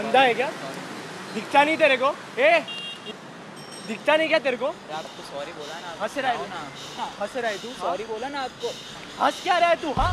अंधा है क्या? दिखता नहीं तेरे को। ए दिखता नहीं क्या तेरे को? यार तू सॉरी बोला ना हंस रहा है ना। हंस रहा है तू। सॉरी बोला ना आपको। हंस क्या रहा है तू? हाँ?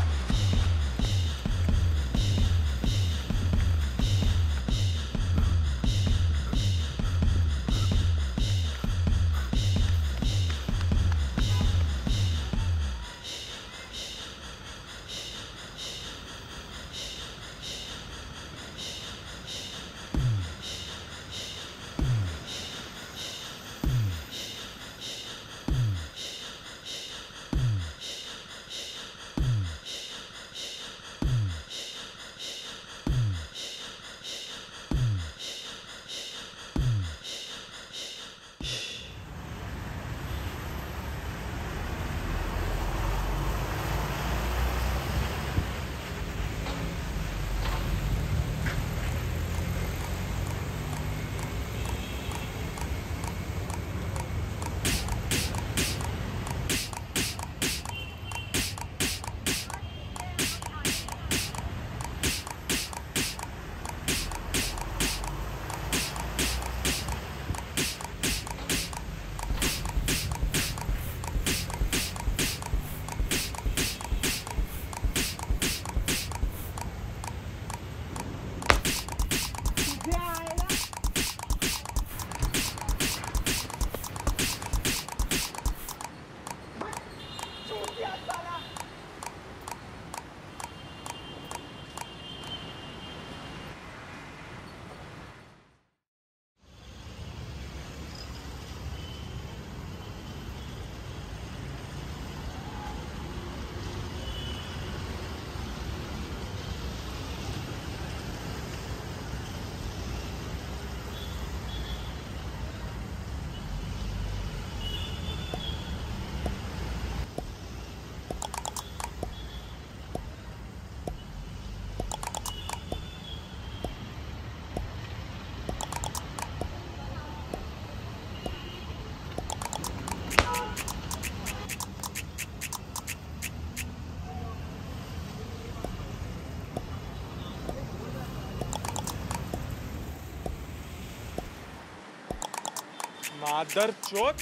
मादर चोट